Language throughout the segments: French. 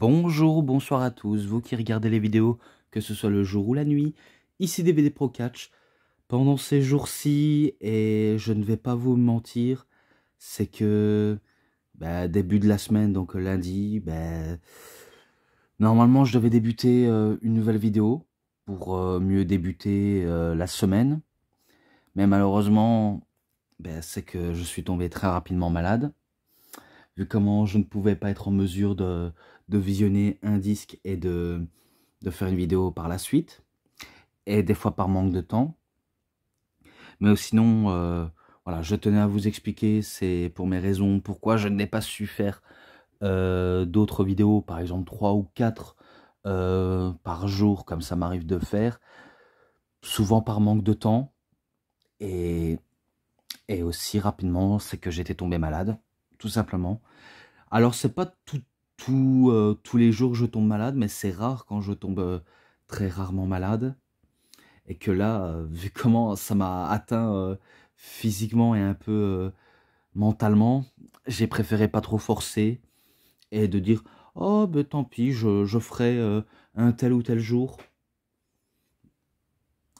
Bonjour, bonsoir à tous, vous qui regardez les vidéos, que ce soit le jour ou la nuit, ici DVD Pro Catch. Pendant ces jours-ci, et je ne vais pas vous mentir, c'est que bah, début de la semaine, donc lundi, bah, normalement je devais débuter euh, une nouvelle vidéo pour euh, mieux débuter euh, la semaine. Mais malheureusement, bah, c'est que je suis tombé très rapidement malade vu comment je ne pouvais pas être en mesure de, visionner un disque et de, faire une vidéo par la suite, et des fois par manque de temps. Mais sinon, euh, voilà, je tenais à vous expliquer, c'est pour mes raisons, pourquoi je n'ai pas su faire euh, d'autres vidéos, par exemple 3 ou 4 euh, par jour, comme ça m'arrive de faire, souvent par manque de temps, et, et aussi rapidement, c'est que j'étais tombé malade tout simplement. Alors, c'est pas tout, euh, tous les jours je tombe malade, mais c'est rare quand je tombe euh, très rarement malade. Et que là, euh, vu comment ça m'a atteint physiquement et un peu mentalement, j'ai préféré pas trop forcer et de dire Oh, ben tant pis, je, je ferai un tel ou tel jour.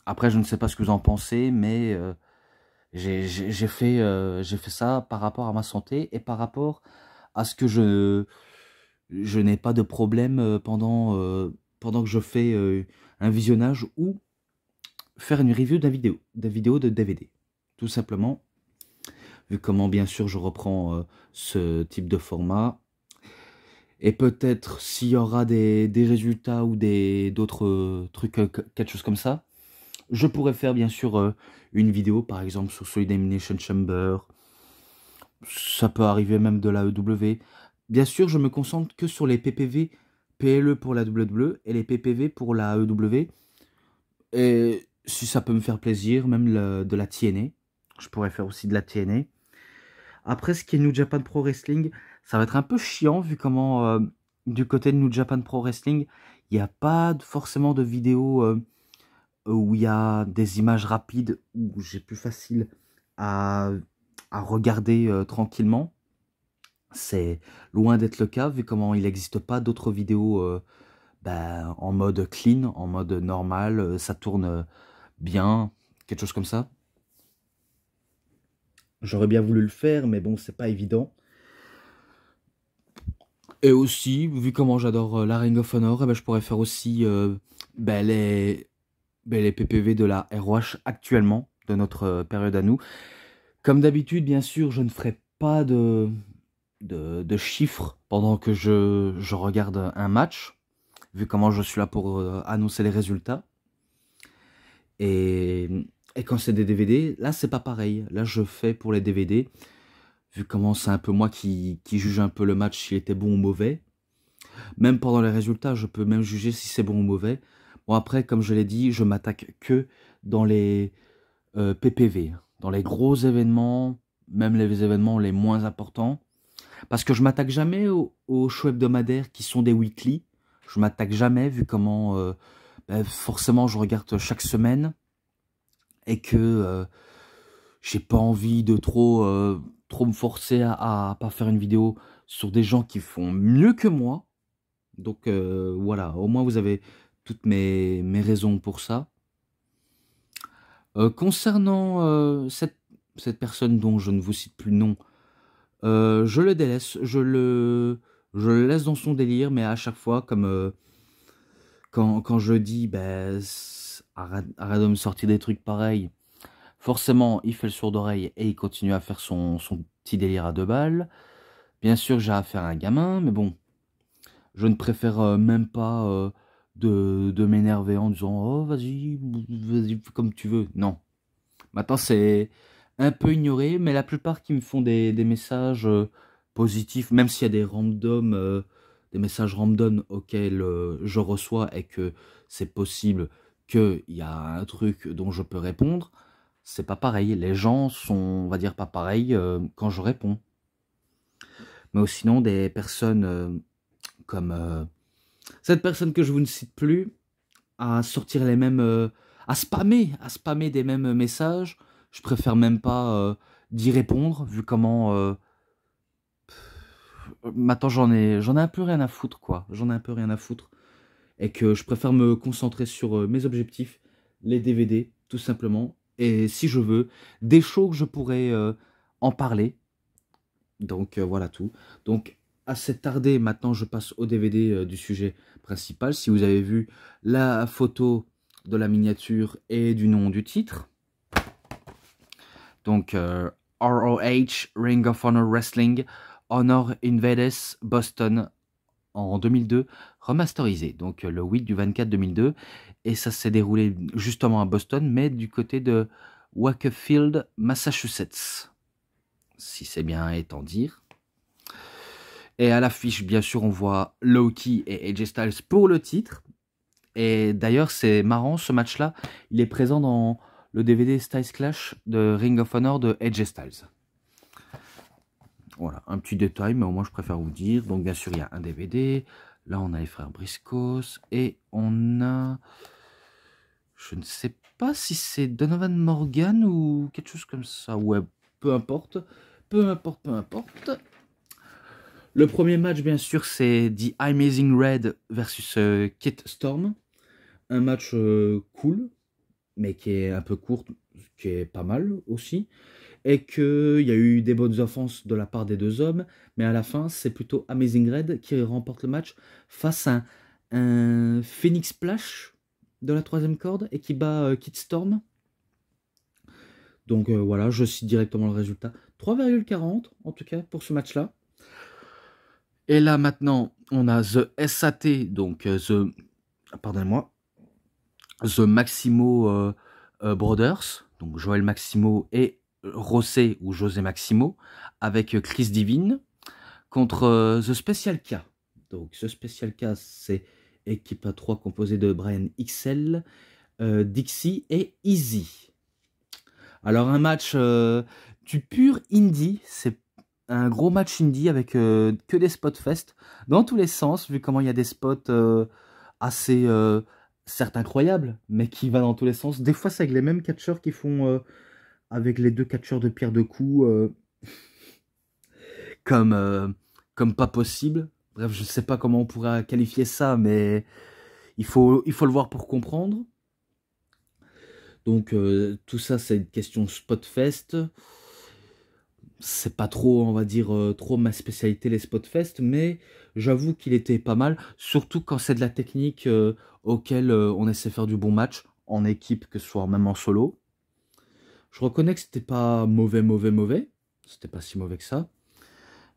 Après, je ne sais pas ce que vous en pensez, mais j'ai fait, fait ça par rapport à ma santé et par rapport à ce que je, je n'ai pas de problème euh, pendant, euh, pendant que je fais un visionnage ou faire une review de vidéo, de vidéo de DVD. Tout simplement, vu comment bien sûr je reprends ce type de format. Et peut-être s'il y aura des, des, résultats ou d'autres trucs, quelque chose comme ça, je pourrais faire bien sûr euh, une vidéo par exemple sur Solid Elimination Chamber. Ça peut arriver même de la EW. Bien sûr, je me concentre que sur les PPV PLE pour la WWE et les PPV pour la EW. Et si ça peut me faire plaisir, même de la TNA. Je pourrais faire aussi de la TNA. Après, ce qui est New Japan Pro Wrestling, ça va être un peu chiant vu comment euh, du côté de New Japan Pro Wrestling, il n'y a pas forcément de vidéos euh, où il y a des images rapides, où j'ai plus facile à, regarder euh, tranquillement. C'est loin d'être le cas, vu comment il n'existe pas d'autres vidéos euh, ben, en mode clean, en mode normal, euh, ça tourne bien, quelque chose comme ça. J'aurais bien voulu le faire, mais bon, c'est pas évident. Et aussi, vu comment j'adore la Ring of Honor, eh ben, je pourrais faire aussi ben, les, ben, les PPV de la ROH actuellement, de notre euh, période à nous. Comme d'habitude, bien sûr, je ne ferai pas de, de, chiffres pendant que je, je, regarde un match, vu comment je suis là pour euh, annoncer les résultats. Et, et quand c'est des DVD, là, c'est pas pareil. Là, je fais pour les DVD, vu comment c'est un peu moi qui, qui juge un peu le match s'il était bon ou mauvais. Même pendant les résultats, je peux même juger si c'est bon ou mauvais. Bon, après, comme je l'ai dit, je m'attaque que dans les euh, PPV, dans les gros événements, même les événements les moins importants. Parce que je m'attaque jamais aux, shows hebdomadaires qui sont des weekly. Je m'attaque jamais, vu comment euh, ben, forcément je regarde chaque semaine et que euh, j'ai pas envie de trop, trop me forcer à, à, pas faire une vidéo sur des gens qui font mieux que moi. Donc voilà, au moins vous avez toutes mes, mes raisons pour ça. Euh, concernant euh, cette, cette, personne dont je ne vous cite plus le nom, euh, je le délaisse, je le, laisse dans son délire, mais à chaque fois, comme quand, quand, je dis, ben, arrête, arrête, de me sortir des trucs pareils, forcément, il fait le sourd d'oreille et il continue à faire son, son petit délire à deux balles. Bien sûr, j'ai affaire à un gamin, mais bon, je ne préfère même pas de, m'énerver en disant oh vas-y, vas-y comme tu veux. Non. Maintenant c'est un peu ignoré, mais la plupart qui me font des, messages euh, positifs, même s'il y a des random, euh, des messages random auxquels euh, je reçois et que c'est possible qu'il y a un truc dont je peux répondre, c'est pas pareil. Les gens sont, on va dire, pas pareils quand je réponds. Mais sinon, des personnes comme cette personne que je vous ne cite plus, à sortir les mêmes, euh, à spammer, à spammer des mêmes messages. Je préfère même pas euh, d'y répondre, vu comment, euh, maintenant j'en ai, j'en ai un peu rien à foutre, quoi. J'en ai un peu rien à foutre. Et que je préfère me concentrer sur mes objectifs, les DVD, tout simplement. Et si je veux, des shows que je pourrais en parler. Donc voilà tout. Donc assez tardé, maintenant je passe au DVD du sujet principal. Si vous avez vu la photo de la miniature et du nom du titre. Donc ROH Ring of Honor Wrestling Honor Invaders Boston en 2002 remasterisé, donc le 8 du 24 2002 et ça s'est déroulé justement à Boston mais du côté de Wakefield, Massachusetts si c'est bien étant dire. Et à l'affiche, bien sûr, on voit Loki et AJ Styles pour le titre. Et d'ailleurs, c'est marrant, ce match-là, il est présent dans le DVD Styles Clash de Ring of Honor de AJ Styles. Voilà, un petit détail, mais au moins je préfère vous dire. Donc bien sûr, il y a un DVD. Là, on a les frères Briscoes. Et on a... Je ne sais pas si c'est Donovan Morgan ou quelque chose comme ça. Ouais, peu importe. Peu importe, peu importe. Le premier match, bien sûr, c'est The Amazing Red versus euh, Kit Storm. Un match euh, cool, mais qui est un peu court, qui est pas mal aussi. Et qu'il y a eu des bonnes offenses de la part des deux hommes, mais à la fin, c'est plutôt Amazing Red qui remporte le match face à un, Phoenix Splash de la troisième corde et qui bat euh, Kit Storm. Donc voilà, je cite directement le résultat. 3,40 en tout cas pour ce match-là. Et là maintenant, on a The SAT, donc euh, The, pardonnez-moi, The Maximo euh, euh, Brothers, donc Joël Maximo et Rossé ou José Maximo, avec Chris Divine, contre The Special K. Donc The Special K, c'est équipe à 3 composée de Brian XL, Dixie et Easy. Alors un match du pur indie. C'est un gros match indie avec euh, que des spots fest dans tous les sens, vu comment il y a des spots euh, assez, euh, certes incroyables, mais qui va dans tous les sens. Des fois, c'est avec les mêmes catcheurs qui font avec les deux catcheurs de pierre de coups, comme, comme pas possible. Bref, je sais pas comment on pourrait qualifier ça, mais il faut, il faut le voir pour comprendre. Donc, tout ça, c'est une question spot fest c'est pas trop, on va dire, euh, trop ma spécialité les Spotfest, mais j'avoue qu'il était pas mal, surtout quand c'est de la technique euh, auquel euh, on essaie de faire du bon match, en équipe, que ce soit même en solo. Je reconnais que c'était pas mauvais, mauvais, mauvais, c'était pas si mauvais que ça.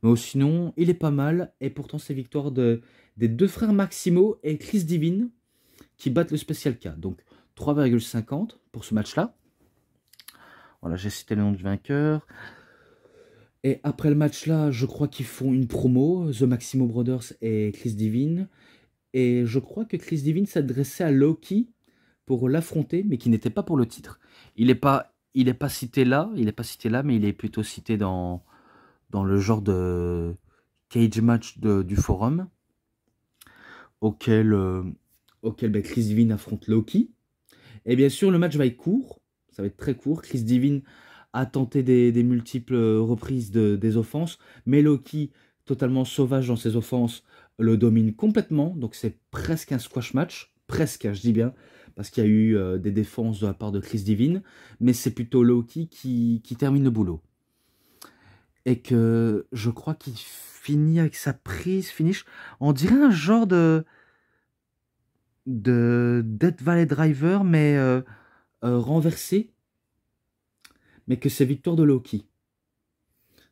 Mais sinon, il est pas mal, et pourtant c'est victoire de, des deux frères Maximo et Chris Divine qui battent le Special K. Donc 3,50 pour ce match-là. Voilà, j'ai cité le nom du vainqueur. Et après le match là, je crois qu'ils font une promo, The Maximo Brothers et Chris Divine. Et je crois que Chris Divine s'adressait à Loki pour l'affronter, mais qui n'était pas pour le titre. Il n'est pas, il est pas cité là, il est pas cité là, mais il est plutôt cité dans, dans le genre de cage match du forum, auquel, euh, auquel ben, Chris Divine affronte Loki. Et bien sûr, le match va être court, ça va être très court. Chris Divine a tenté des, multiples reprises de, des offenses, mais Loki, totalement sauvage dans ses offenses, le domine complètement, donc c'est presque un squash match, presque, je dis bien, parce qu'il y a eu euh, des défenses de la part de Chris Divine, mais c'est plutôt Loki qui, termine le boulot. Et que je crois qu'il finit avec sa prise, finish, on dirait un genre de de Dead Valley Driver, mais euh, euh, renversé, mais que c'est victoire de Loki.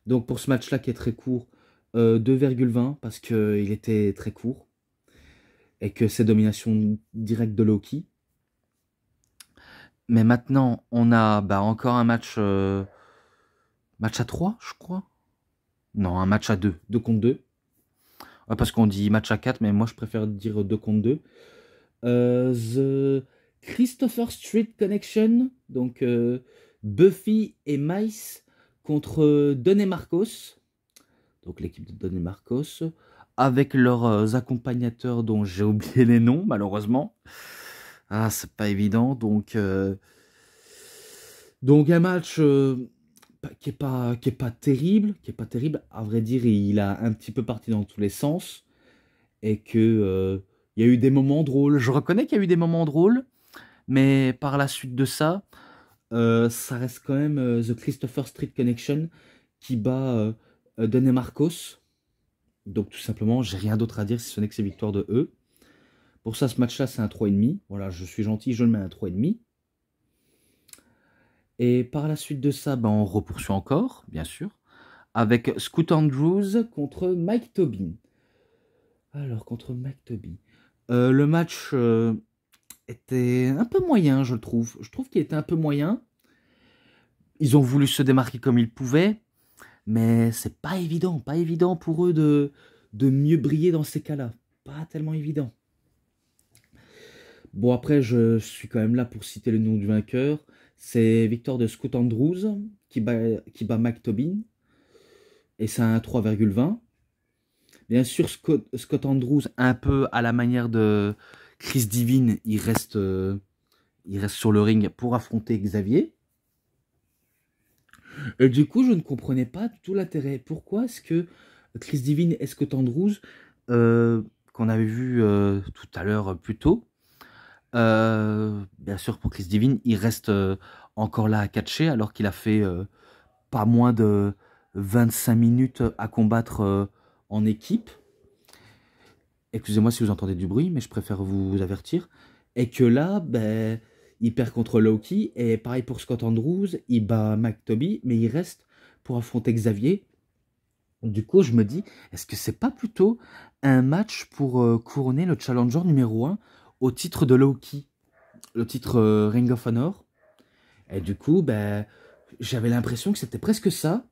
Donc pour ce match-là qui est très court, 2,20 euh, parce qu'il était très court et que c'est domination directe de Loki. Mais maintenant, on a bah, encore un match, euh, match à 3, je crois. Non, un match à 2, 2 contre 2. parce qu'on dit match à 4, mais moi je préfère dire 2 contre 2. Euh, the Christopher Street Connection, donc Buffy et Mice contre Don et Marcos, donc l'équipe de Don et Marcos, avec leurs euh, accompagnateurs dont j'ai oublié les noms malheureusement. Ah, c'est pas évident, donc euh, donc un match euh, qui est pas qui est pas terrible, qui est pas terrible. À vrai dire, il a un petit peu parti dans tous les sens et que il y a eu des moments drôles. Je reconnais qu'il y a eu des moments drôles, mais par la suite de ça, ça reste quand même euh, The Christopher Street Connection qui bat Don Marcos. Donc tout simplement, j'ai rien d'autre à dire si ce n'est que c'est victoire de eux. Pour ça, ce match-là, c'est un 3,5. Voilà, je suis gentil, je le mets à un 3,5. Et par la suite de ça, ben, on repoursuit encore, bien sûr, avec Scoot Andrews contre Mike Tobin. Alors, contre Mike Tobin. Euh, le match euh, était un peu moyen, je trouve. Je trouve qu'il était un peu moyen. Ils ont voulu se démarquer comme ils pouvaient, mais c'est pas évident, pas évident pour eux de, de mieux briller dans ces cas-là. Pas tellement évident. Bon, après, je suis quand même là pour citer le nom du vainqueur. C'est victoire de Scott Andrews qui bat, qui bat Mac Tobin. Et c'est un 3,20. Bien sûr, Scott, Scott, Andrews, un peu à la manière de Chris Divine, il reste, euh, il reste sur le ring pour affronter Xavier. Et du coup, je ne comprenais pas tout l'intérêt. Pourquoi est-ce que Chris Divine Scott Andrews, euh, qu'on avait vu euh, tout à l'heure plus tôt, euh, bien sûr, pour Chris Divine, il reste euh, encore là à catcher alors qu'il a fait euh, pas moins de 25 minutes à combattre en équipe. Excusez-moi si vous entendez du bruit, mais je préfère vous avertir. Et que là, ben, il perd contre Loki. Et pareil pour Scott Andrews, il bat McToby, mais il reste pour affronter Xavier. Du coup, je me dis, est-ce que c'est pas plutôt un match pour couronner le challenger numéro 1 au titre de Loki, le titre euh, Ring of Honor? Et du coup, ben, j'avais l'impression que c'était presque ça.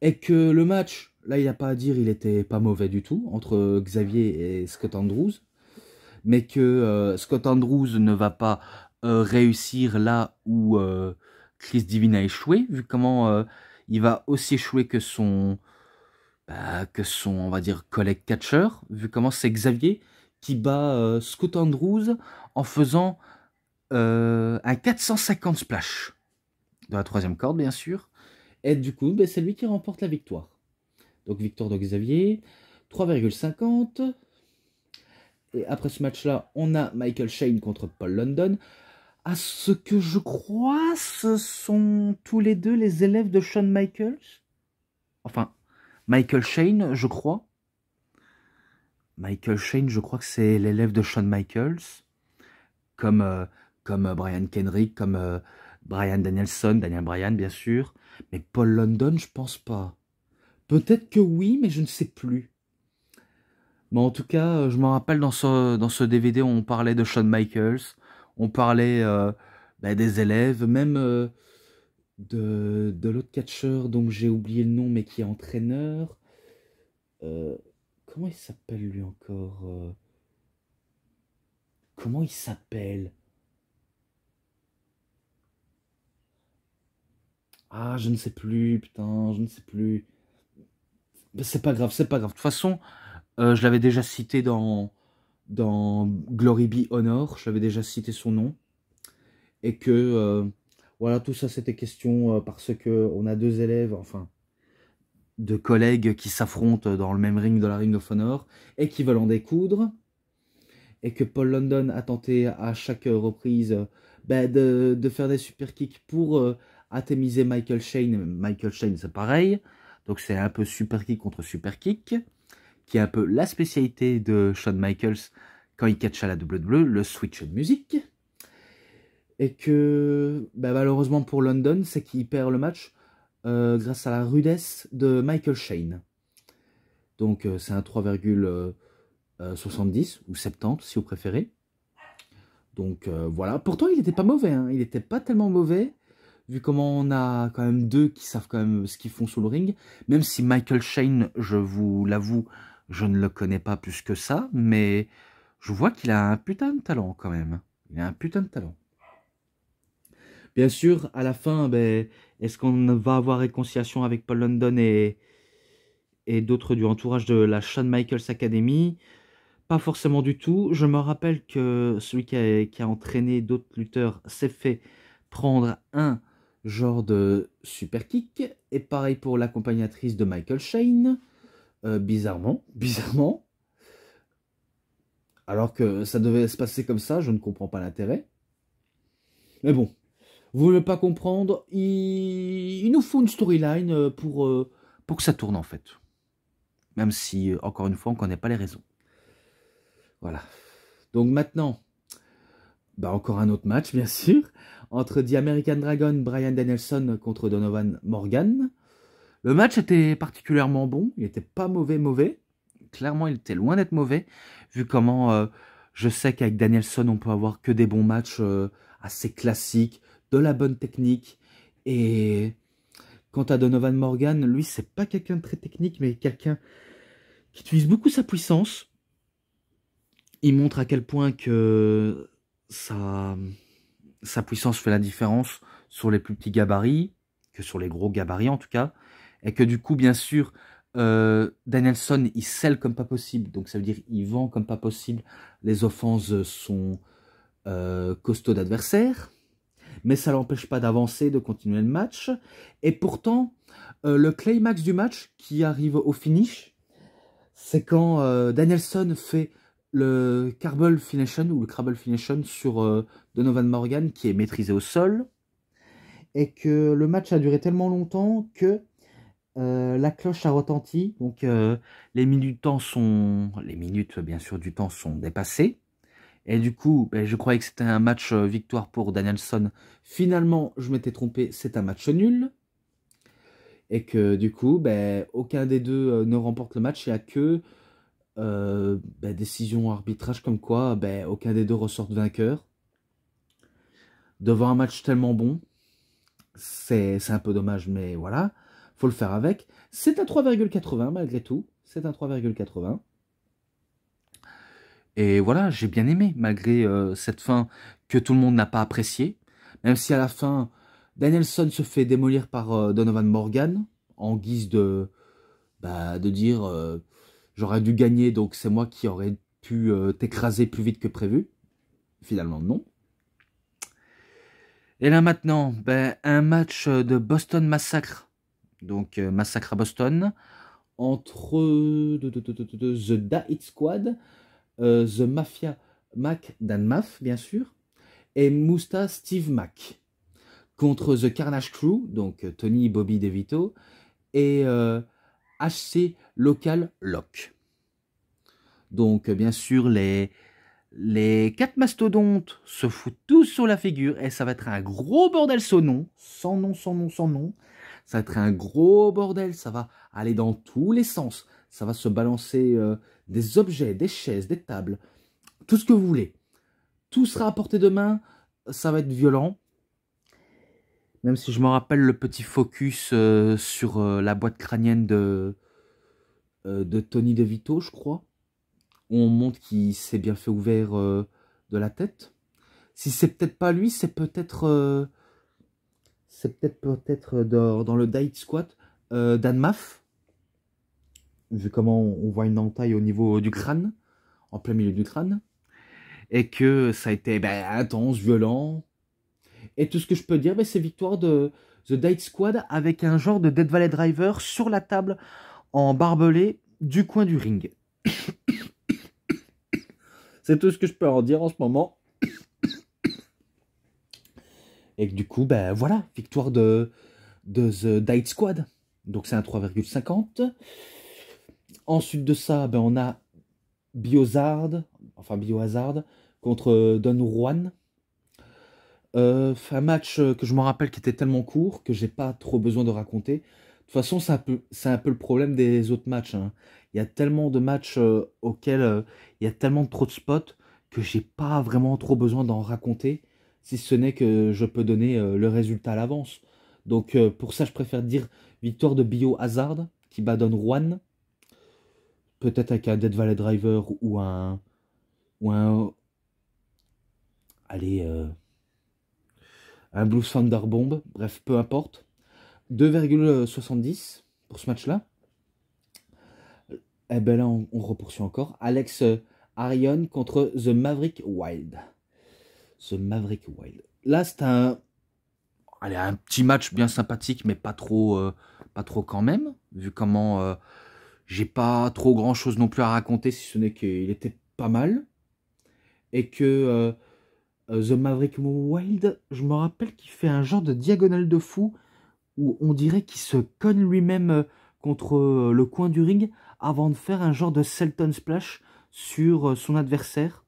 Et que le match, là, il n'y a pas à dire, il était pas mauvais du tout, entre Xavier et Scott Andrews. Mais que euh, Scott Andrews ne va pas euh, réussir là où Chris Divine a échoué, vu comment il va aussi échouer que son, bah, que son, on va dire, collègue catcher, vu comment c'est Xavier qui bat euh, Scott Andrews en faisant euh, un 450 splash. Dans la troisième corde, bien sûr. Et du coup, ben, c'est lui qui remporte la victoire. Donc victoire de Xavier, 3,50. Et après ce match-là, on a Michael Shane contre Paul London. À ce que je crois, ce sont tous les deux les élèves de Shawn Michaels. Enfin, Michael Shane, je crois. Michael Shane, je crois que c'est l'élève de Shawn Michaels, comme, euh, euh, Brian Kendrick, comme euh, Brian Danielson, Daniel Bryan bien sûr, mais Paul London, je pense pas. Peut-être que oui, mais je ne sais plus. Mais en tout cas, je me rappelle dans ce, dans ce DVD, on parlait de Shawn Michaels, on parlait ben, des élèves, même de, de l'autre catcheur dont j'ai oublié le nom, mais qui est entraîneur. Comment il s'appelle lui encore euh? Comment il s'appelle? Ah, je ne sais plus, putain, je ne sais plus. C'est pas grave, c'est pas grave. De toute façon, euh, je l'avais déjà cité dans, dans Glory Be Honor, je l'avais déjà cité son nom. Et que, euh, voilà, tout ça c'était question parce que on a deux élèves, enfin, de collègues qui s'affrontent dans le même ring de la Ring of Honor et qui veulent en découdre. Et que Paul London a tenté à chaque reprise ben, de, faire des super kicks pour euh, atémiser Michael Shane. Michael Shane, c'est pareil. Donc c'est un peu super kick contre super kick, qui est un peu la spécialité de Shawn Michaels quand il catch à la WWE, le switch de musique. Et que ben, malheureusement pour London, c'est qu'il perd le match euh, grâce à la rudesse de Michael Shane. Donc euh, c'est un 3,70 euh, ou 70 si vous préférez. Donc voilà, pourtant il n'était pas mauvais, hein. il n'était pas tellement mauvais, vu comment on a quand même deux qui savent quand même ce qu'ils font sous le ring, même si Michael Shane, je vous l'avoue, je ne le connais pas plus que ça, mais je vois qu'il a un putain de talent quand même. Il a un putain de talent. Bien sûr, à la fin, ben, est-ce qu'on va avoir réconciliation avec Paul London et, d'autres du entourage de la Shawn Michaels Academy? Pas forcément du tout. Je me rappelle que celui qui a, entraîné d'autres lutteurs s'est fait prendre un genre de super kick. Et pareil pour l'accompagnatrice de Michael Shane. Euh, bizarrement, bizarrement. Alors que ça devait se passer comme ça, je ne comprends pas l'intérêt. Mais bon, vous ne voulez pas comprendre, il, nous faut une storyline euh, pour, euh, pour que ça tourne en fait. Même si, encore une fois, on ne connaît pas les raisons. Voilà. Donc maintenant, bah encore un autre match, bien sûr, entre The American Dragon, Brian Danielson contre Donovan Morgan. Le match était particulièrement bon, il n'était pas mauvais, mauvais. Clairement, il était loin d'être mauvais, vu comment euh, je sais qu'avec Danielson, on peut avoir que des bons matchs euh, assez classiques, de la bonne technique. Et quant à Donovan Morgan, lui, c'est pas quelqu'un de très technique, mais quelqu'un qui utilise beaucoup sa puissance. Il montre à quel point que sa, sa puissance fait la différence sur les plus petits gabarits, que sur les gros gabarits en tout cas, et que du coup, bien sûr, euh, Danielson, il scelle comme pas possible, donc ça veut dire il vend comme pas possible, les offenses sont euh, costauds d'adversaires, mais ça l'empêche pas d'avancer, de continuer le match, et pourtant, euh, le climax du match qui arrive au finish, c'est quand Danielson fait le Carbol Finishon ou le Crabble Finishon sur euh, Donovan Morgan qui est maîtrisé au sol et que le match a duré tellement longtemps que euh, la cloche a retenti. Donc euh, les minutes du temps sont les minutes bien sûr du temps sont dépassées. Et du coup ben, je croyais que c'était un match victoire pour Danielson. Finalement je m'étais trompé c'est un match nul. Et que du coup ben, aucun des deux ne remporte le match. Il n'y a que euh, ben, décision arbitrage comme quoi ben, aucun des deux ressort vainqueur. Devant un match tellement bon, c'est un peu dommage, mais voilà, faut le faire avec. C'est un 3,80 malgré tout, c'est un 3,80. Et voilà, j'ai bien aimé, malgré euh, cette fin que tout le monde n'a pas appréciée. Même si à la fin, Danielson se fait démolir par euh, Donovan Morgan, en guise de, bah, de dire J'aurais dû gagner, donc c'est moi qui aurais pu euh, t'écraser plus vite que prévu. Finalement, non. Et là maintenant, ben, un match de Boston Massacre. Donc, euh, Massacre à Boston. Entre The Da Hit Squad, euh, The Mafia Mac Dan Maf, bien sûr, et Musta Steve Mac. Contre The Carnage Crew, donc Tony Bobby DeVito, et HC Local Lock. Donc, bien sûr, les, les quatre mastodontes se foutent tous sur la figure et ça va être un gros bordel sans nom, sans nom, sans nom, sans nom. Ça va être un gros bordel, ça va aller dans tous les sens. Ça va se balancer euh, des objets, des chaises, des tables, tout ce que vous voulez. Tout sera à portée de main, ça va être violent. Même si je me rappelle le petit focus euh, sur euh, la boîte crânienne de, euh, de Tony DeVito, je crois. On montre qu'il s'est bien fait ouvert de la tête. Si c'est peut-être pas lui, c'est peut-être c'est peut-être peut-être dans, dans, le Diet Squat Dan Maff. Vu comment on voit une entaille au niveau du crâne, en plein milieu du crâne. Et que ça a été ben, intense, violent, et tout ce que je peux dire, ben, c'est victoire de The Date Squad avec un genre de Dead Valley Driver sur la table en barbelé du coin du ring. c'est tout ce que je peux en dire en ce moment. Et du coup, ben voilà, victoire de, The Date Squad. Donc c'est un 3,50. Ensuite de ça, ben on a Biohazard, enfin Biohazard, contre Don Juan. Euh, un match euh, que je me rappelle qui était tellement court que j'ai pas trop besoin de raconter. De toute façon, c'est un peu, le problème des autres matchs. Hein. Il y a tellement de matchs euh, auxquels il y a tellement trop de spots que j'ai pas vraiment trop besoin d'en raconter, si ce n'est que je peux donner le résultat à l'avance. Donc pour ça, je préfère dire victoire de Bio Hazard qui badonne Juan. Peut-être avec un Dead Valley Driver ou un. Ou un. Allez un Blues Thunder Bomb, bref, peu importe. 2,70 pour ce match-là. Eh ben là, on, repoursuit encore. Alex Arion contre The Maverick Wild. The Maverick Wild. Là, c'est un... allez, un petit match bien sympathique, mais pas trop, pas trop quand même, vu comment j'ai pas trop grand chose non plus à raconter, si ce n'est qu'il était pas mal. Et que The Maverick Wild, je me rappelle qu'il fait un genre de diagonale de fou où on dirait qu'il se cogne lui-même contre le coin du ring avant de faire un genre de Selton Splash sur son adversaire.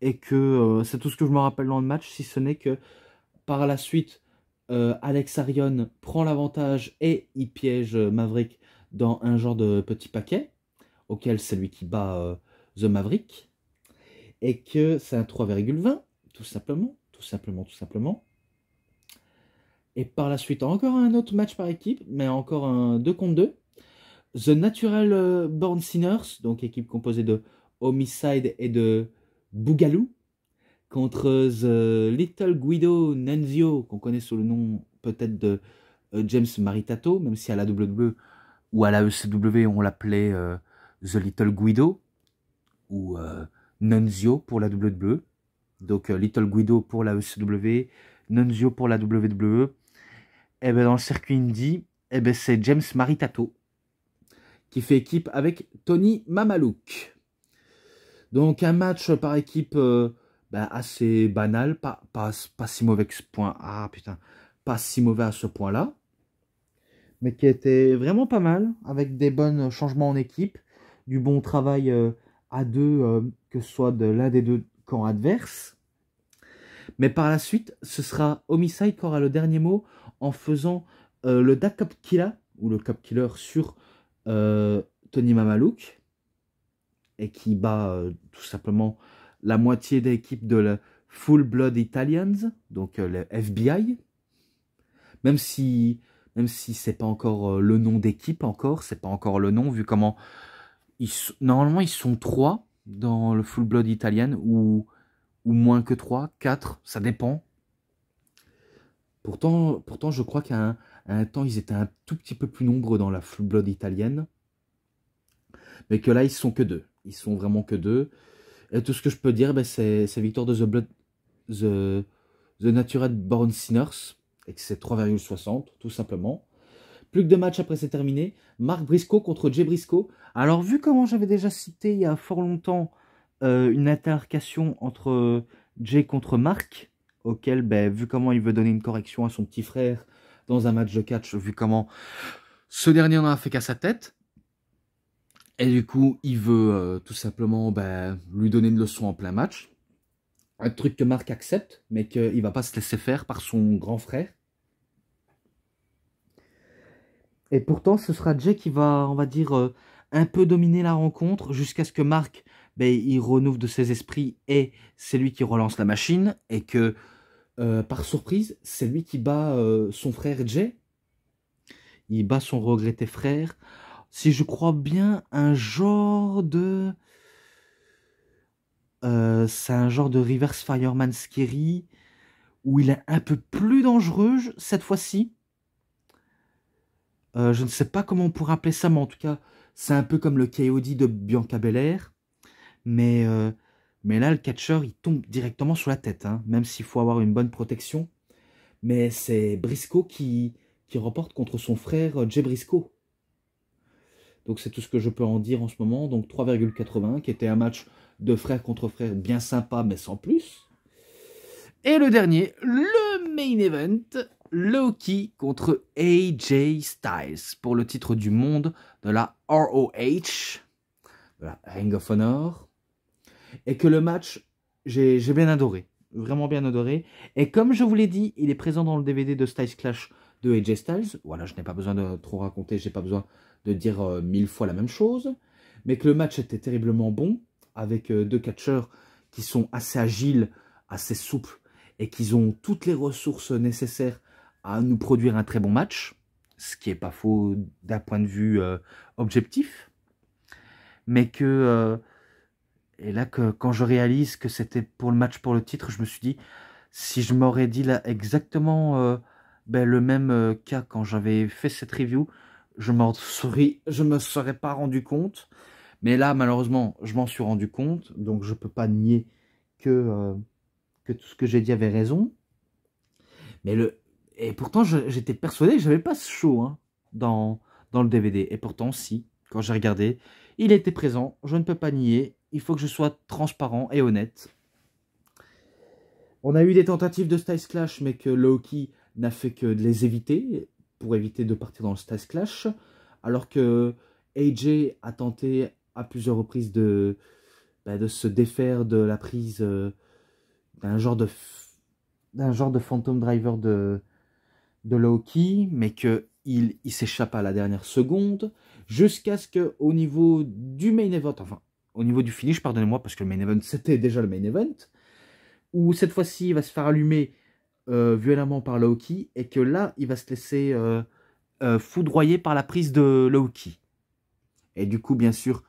Et que c'est tout ce que je me rappelle dans le match, si ce n'est que par la suite, Alex Arion prend l'avantage et il piège Maverick dans un genre de petit paquet, auquel c'est lui qui bat euh, The Maverick, et que c'est un 3,20, tout simplement, tout simplement, tout simplement. Et par la suite, encore un autre match par équipe, mais encore un 2 contre 2. The Natural euh, Born Sinners, donc équipe composée de Homicide et de Boogaloo, contre The Little Guido Nenzio, qu'on connaît sous le nom peut-être de euh, James Maritato, même si à la WWE ou à la ECW on l'appelait euh, The Little Guido ou euh, Nunzio pour la WWE. Donc euh, Little Guido pour la ECW, Nunzio pour la WWE. Et ben dans le circuit indie, et ben c'est James Maritato qui fait équipe avec Tony Mamalouk. Donc un match par équipe ben, assez banal, pas, pas, pas si mauvais que ce point. Ah putain, pas si mauvais à ce point-là mais qui était vraiment pas mal, avec des bons changements en équipe, du bon travail euh, à deux, euh, que ce soit de l'un des deux camps adverses. Mais par la suite, ce sera Homicide qui aura le dernier mot en faisant euh, le Dark Cup Killer, ou le Cup Killer sur Tony Mamalouk, et qui bat tout simplement la moitié de l'équipe de la Full Blood Italians, donc le FBI. Même si même si c'est pas encore euh, le nom d'équipe encore, c'est pas encore le nom, vu comment normalement ils sont trois dans le full blood italien ou, ou moins que trois, quatre, ça dépend. Pourtant, pourtant je crois qu'à un, temps ils étaient un tout petit peu plus nombreux dans la full blood italienne, mais que là ils sont que deux, ils sont vraiment que deux. Et tout ce que je peux dire, ben, c'est victoire de The Blood, The, The Natural Born Sinners et que c'est 3,60 tout simplement. Plus que deux matchs après c'est terminé. Marc Briscoe contre Jay Briscoe. Alors vu comment j'avais déjà cité il y a fort longtemps euh, une altercation entre Jay contre Marc, auquel, ben, vu comment il veut donner une correction à son petit frère dans un match de catch, vu comment ce dernier n'en a fait qu'à sa tête, et du coup il veut euh, tout simplement ben, lui donner une leçon en plein match un truc que Marc accepte, mais qu'il ne va pas se laisser faire par son grand frère. Et pourtant, ce sera Jay qui va, on va dire, euh, un peu dominer la rencontre jusqu'à ce que Marc, ben, il renouvelle de ses esprits et c'est lui qui relance la machine et que, euh, par surprise, c'est lui qui bat euh, son frère Jay. Il bat son regretté frère. Si je crois bien, un genre de... C'est un genre de reverse fireman scary où il est un peu plus dangereux cette fois-ci. Euh, je ne sais pas comment on pourrait appeler ça, mais en tout cas, c'est un peu comme le KOD de Bianca Belair. Mais, euh, là, le catcher, il tombe directement sur la tête, hein, même s'il faut avoir une bonne protection. Mais c'est Briscoe qui, qui remporte contre son frère Jay Briscoe. Donc c'est tout ce que je peux en dire en ce moment. Donc 3,80, qui était un match de frère contre frère bien sympa, mais sans plus. Et le dernier, le main event, Loki contre AJ Styles pour le titre du monde de la ROH, de la Ring of Honor. Et que le match, j'ai bien adoré, vraiment bien adoré. Et comme je vous l'ai dit, il est présent dans le DVD de Styles Clash de AJ Styles. Voilà, je n'ai pas besoin de trop raconter, j'ai pas besoin de dire euh, mille fois la même chose. Mais que le match était terriblement bon avec euh, deux catcheurs qui sont assez agiles, assez souples et qui ont toutes les ressources nécessaires à nous produire un très bon match, ce qui n'est pas faux d'un point de vue euh, objectif, mais que euh, et là que quand je réalise que c'était pour le match pour le titre, je me suis dit si je m'aurais dit exactement ben, le même cas quand j'avais fait cette review, je je me serais pas rendu compte mais là, malheureusement, je m'en suis rendu compte, donc je ne peux pas nier que, euh, que tout ce que j'ai dit avait raison. Mais le, Et pourtant, j'étais persuadé que j'avais pas ce show hein, dans, dans le DVD. Et pourtant, si, quand j'ai regardé, il était présent. Je ne peux pas nier. Il faut que je sois transparent et honnête. On a eu des tentatives de Styles Clash, mais que Loki n'a fait que de les éviter, pour éviter de partir dans le Styles Clash. Alors que AJ a tenté à plusieurs reprises de, bah, de se défaire de la prise euh, d'un genre de d'un genre de Phantom Driver de, de Loki, mais que il, s'échappe à la dernière seconde, jusqu'à ce que au niveau du main event, enfin au niveau du finish, pardonnez-moi, parce que le main event c'était déjà le main event, où cette fois-ci il va se faire allumer euh, violemment par Loki, et que là il va se laisser euh, foudroyer par la prise de Loki. Et du coup, bien sûr,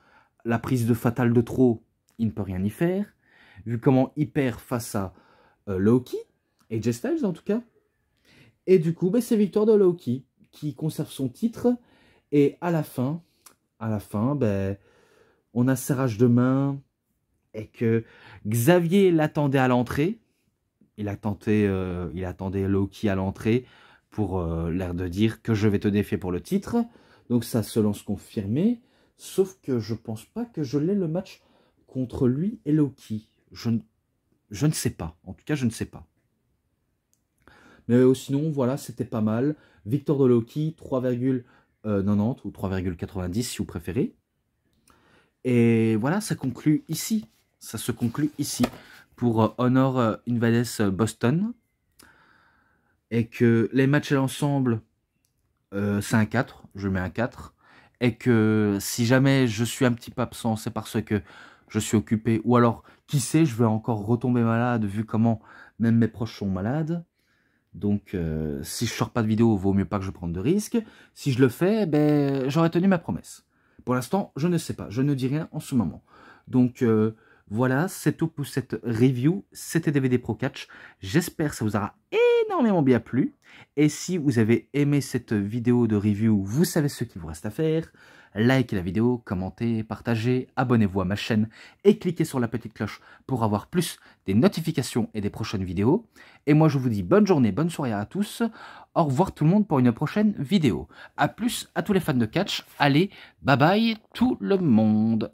la prise de Fatal de trop, il ne peut rien y faire. Vu comment il perd face à euh, Loki, et J Styles en tout cas. Et du coup, ben, c'est victoire de Loki qui conserve son titre. Et à la fin, à la fin, ben, on a serrage de main et que Xavier l'attendait à l'entrée. Il, attendait, euh, il attendait Loki à l'entrée pour euh, l'air de dire que je vais te défier pour le titre. Donc ça se lance confirmé. Sauf que je pense pas que je l'ai le match contre lui et Loki. Je ne sais pas. En tout cas, je ne sais pas. Mais euh, sinon, voilà, c'était pas mal. Victor de Loki, 3,90 ou 3,90 si vous préférez. Et voilà, ça conclut ici. Ça se conclut ici pour euh, Honor euh, Invades Boston. Et que les matchs à l'ensemble, c'est un 4. Je mets un 4 et que si jamais je suis un petit peu absent, c'est parce que je suis occupé, ou alors, qui sait, je vais encore retomber malade, vu comment même mes proches sont malades. Donc, euh, si je sors pas de vidéo, vaut mieux pas que je prenne de risques. Si je le fais, ben, j'aurais tenu ma promesse. Pour l'instant, je ne sais pas, je ne dis rien en ce moment. Donc, euh, voilà, c'est tout pour cette review. C'était DVD Pro Catch. J'espère que ça vous aura énormément bien plu. Et si vous avez aimé cette vidéo de review, vous savez ce qu'il vous reste à faire. Likez la vidéo, commentez, partagez, abonnez-vous à ma chaîne et cliquez sur la petite cloche pour avoir plus des notifications et des prochaines vidéos. Et moi je vous dis bonne journée, bonne soirée à tous. Au revoir tout le monde pour une prochaine vidéo. A plus à tous les fans de catch. Allez, bye bye tout le monde.